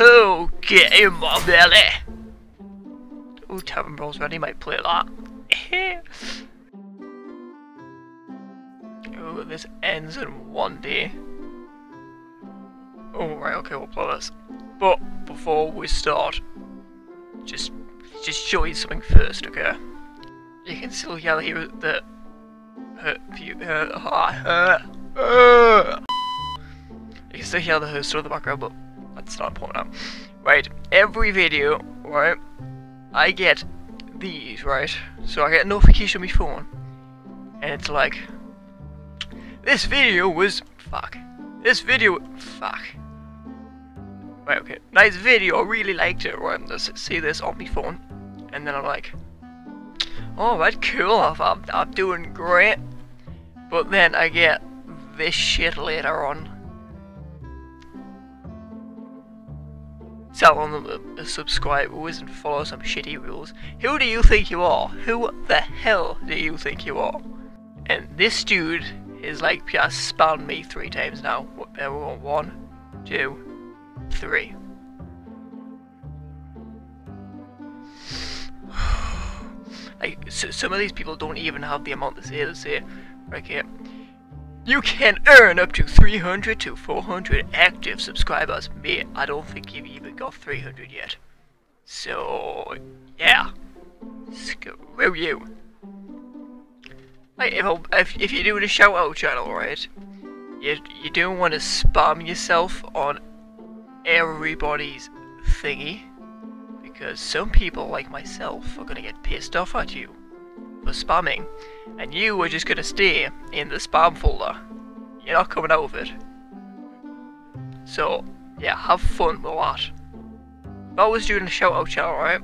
Oh, get in my belly! Oh, Tavern Brawl's ready, might play that. oh, this ends in one day. Oh, right, okay, we'll play this. But, before we start, just, just show you something first, okay? You can still hear the, uh, uh, uh, you can still hear the host of the background, but that's not important now. Right, every video, right, I get these, right? So I get a notification on my phone, and it's like, this video was, fuck, this video, fuck. Right, okay, nice video, I really liked it, right? Let's see this on my phone, and then I'm like, oh, alright, cool, I'm, I'm doing great. But then I get this shit later on. Telling them to subscribe always and follow some shitty rules. Who do you think you are? Who the hell do you think you are? And this dude is like just spammed me three times now. Uh, one, two, three. like, so some of these people don't even have the amount to say to say, right here. Uh, You can earn up to 300 to 400 active subscribers. Me, I don't think you've even got 300 yet. So, yeah. Screw you. Like, if, if, if you're doing a shout out channel, right? You, you don't want to spam yourself on everybody's thingy. Because some people, like myself, are going to get pissed off at you for spamming and you were just gonna stay in the spam folder. You're not coming out of it. So, yeah, have fun with that. If I was doing a shout out channel, right?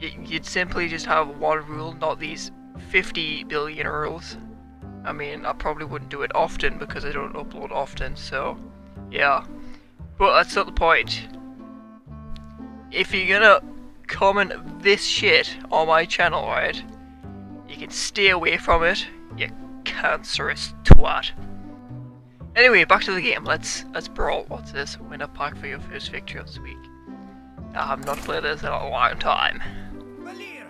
You'd simply just have one rule, not these 50 billion rules. I mean, I probably wouldn't do it often because I don't upload often, so yeah. But that's not the point. If you're gonna comment this shit on my channel, right? You can stay away from it, you cancerous twat. Anyway, back to the game. Let's let's brawl. What's this? Win a pack for your first victory of this week. I have not played this in a long time. Valeera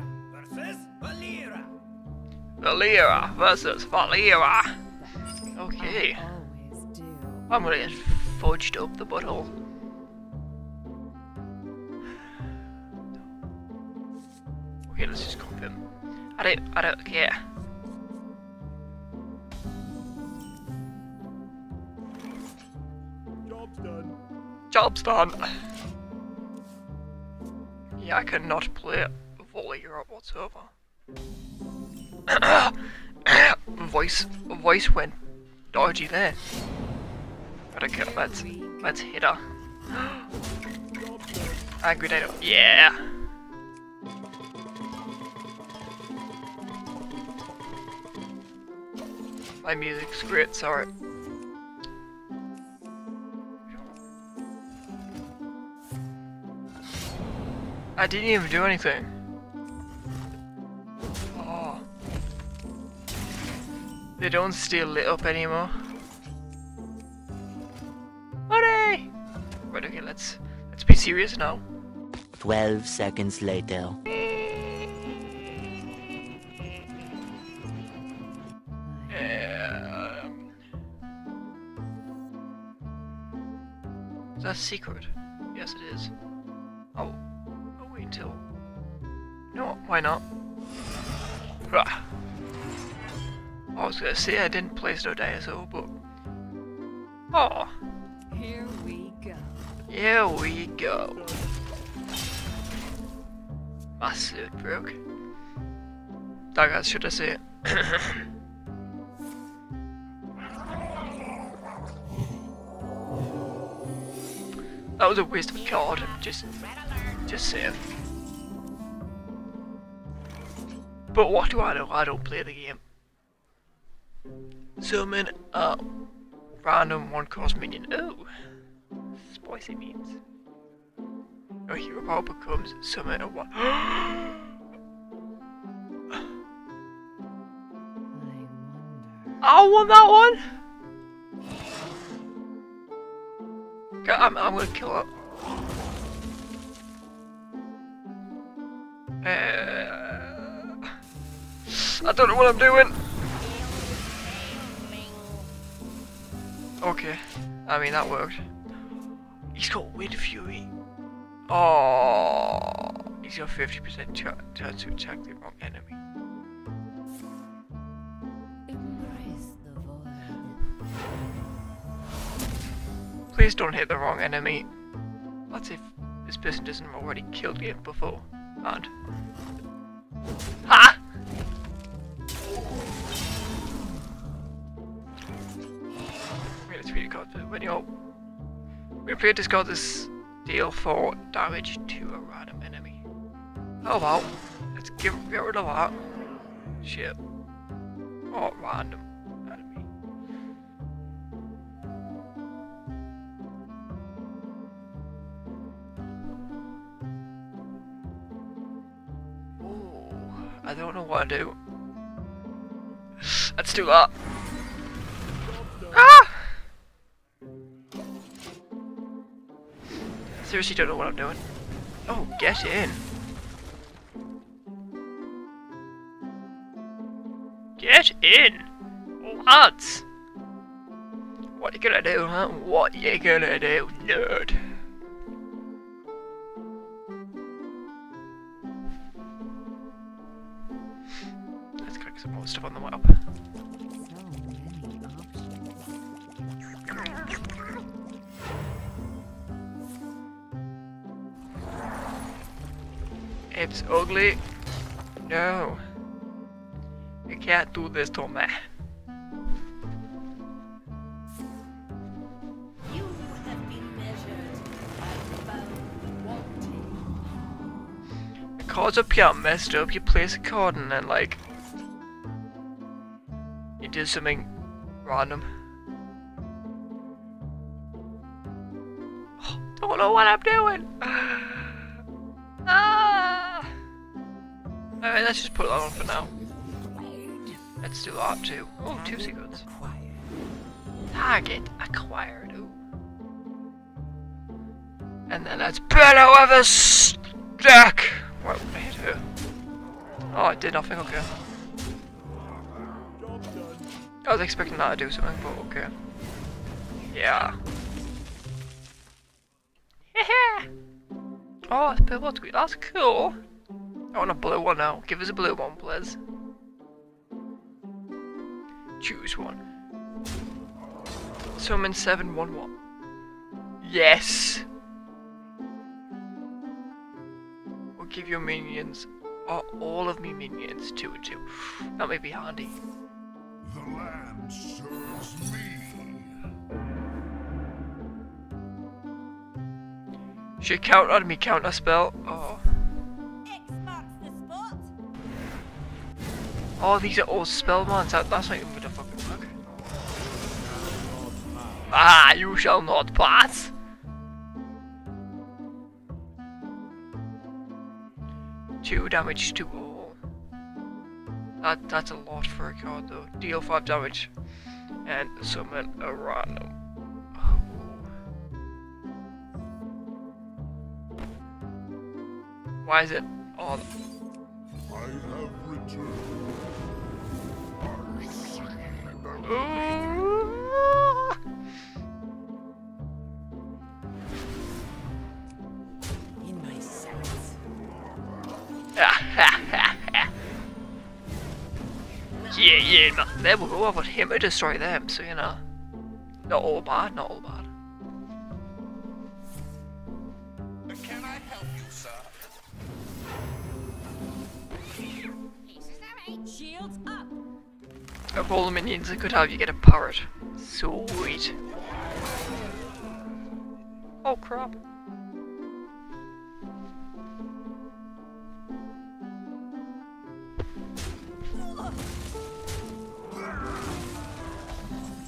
versus Valeera. Valeera versus Valeera. Okay. I'm gonna get fudged up the butthole. Okay, let's just confirm. I don't, I don't care. Job's done. Job's done. Yeah, I cannot play volley Europe whatsoever. voice, voice went dodgy there. But okay, let's, let's hit her. Angry Dino. Yeah! My music's great, sorry. I didn't even do anything. Oh. They don't stay lit up anymore. Money! Right, okay, let's let's be serious now. 12 seconds later. Is that a secret? Yes, it is. Oh, I'll wait till... No, why not? Rah. I was gonna say I didn't place no DSO, but. Oh. Here we go. Here we go. My suit broke. That should I say That was a waste of a card. Just, just saying. But what do I know? I don't play the game. Summon a random one cost minion. Oh, spicy means. A hero power becomes summon a one. I want that one. I'm, I'm gonna kill her. Uh, I don't know what I'm doing. Okay, I mean that worked. He's got Windfury. Oh, he's got 50% chance to attack the wrong enemy. Please don't hit the wrong enemy. That's if this person doesn't already killed you before. And. Ha! Wait, let's read a card. When you're. We appear to discard this deal for damage to a random enemy. Oh well. Let's get rid of that. Shit. Oh, random I don't know what to do. Let's do that. Ah! Seriously don't know what I'm doing. Oh, get in. Get in! Lads! What are you gonna do, huh? What are you gonna do, nerd? More stuff on the many options. It's ugly. No. You can't do this to me. You have been. I found wanting. The cards appear messed up, you place a card and then like you do something random. Don't know what I'm doing. ah. Alright, let's just put that on for now. Let's do that too. Oh, two secrets. Target acquired. Ooh. And then let's burn whoever's stuck. What I hit her? Oh, I did nothing. Okay. I was expecting that to do something, but okay. Yeah. oh, it's purple squid. That's cool. I want a blue one now. Give us a blue one, please. Choose one. Summon 711. Yes! We'll give your minions, or all of me minions, two and two. That may be handy. She count on me counter spell. Oh. Oh, these are all spell. That, that's not even gonna fucking work. Ah, you shall not pass. Two damage to all. That that's a lot for a card though. Deal five damage and summon a random. Why is it all? I have returned. I see. Ooh. In my sights. yeah, yeah, no, there we go. I want him to destroy them, so you know. Not all bad, not all bad. Of all the minions I could have, you get a parrot. Sweet. Oh crap.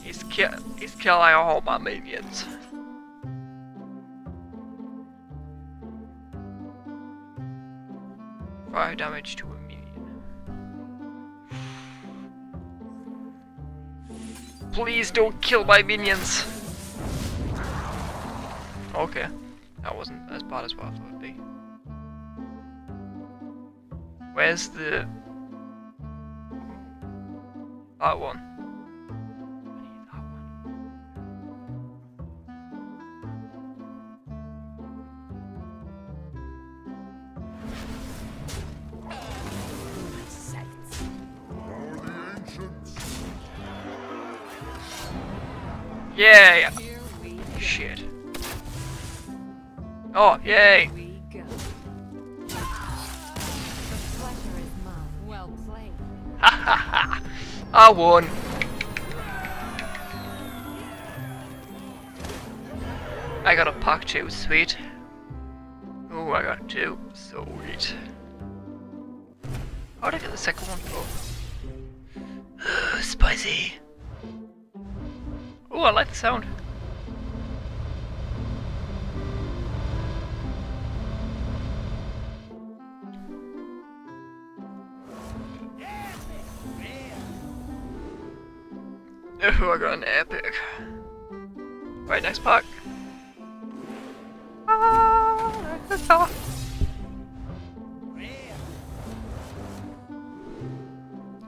He's kill he's killing all my minions. Five damage to a Please don't kill my minions. Okay. That wasn't as bad as what I thought it'd be. Where's the... That one. Yeah. Shit. Oh, yay! Ha ha ha! I won! I got a pack too, sweet. Oh, I got two. Sweet. How did I get the second one for? Oh. Spicy! Oh, I like the sound. Oh, I got an epic. Right, next pack. Ah,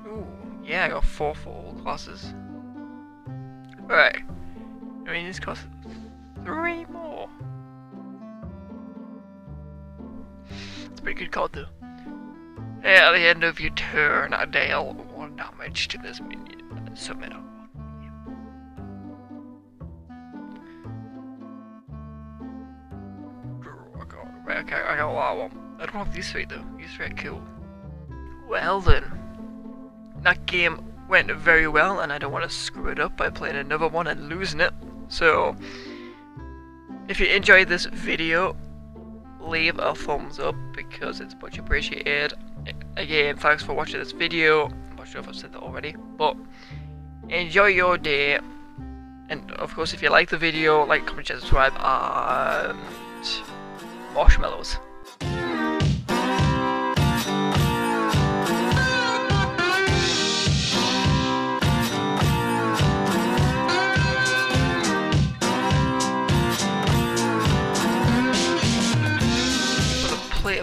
Ooh, yeah, I got four for all classes. Right. I mean, this costs three more. It's a pretty good card, though. At the end of your turn, I deal one damage to this minion. Submit up. Okay, I got a lot of them. I don't have these three though. These three are cool. Well then, that game went very well, and I don't want to screw it up by playing another one and losing it. So, if you enjoyed this video, leave a thumbs up because it's much appreciated. Again, thanks for watching this video. I'm not sure if I've said that already, but enjoy your day. And of course, if you like the video, like, comment, share, subscribe, and marshmallows.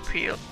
Appeal,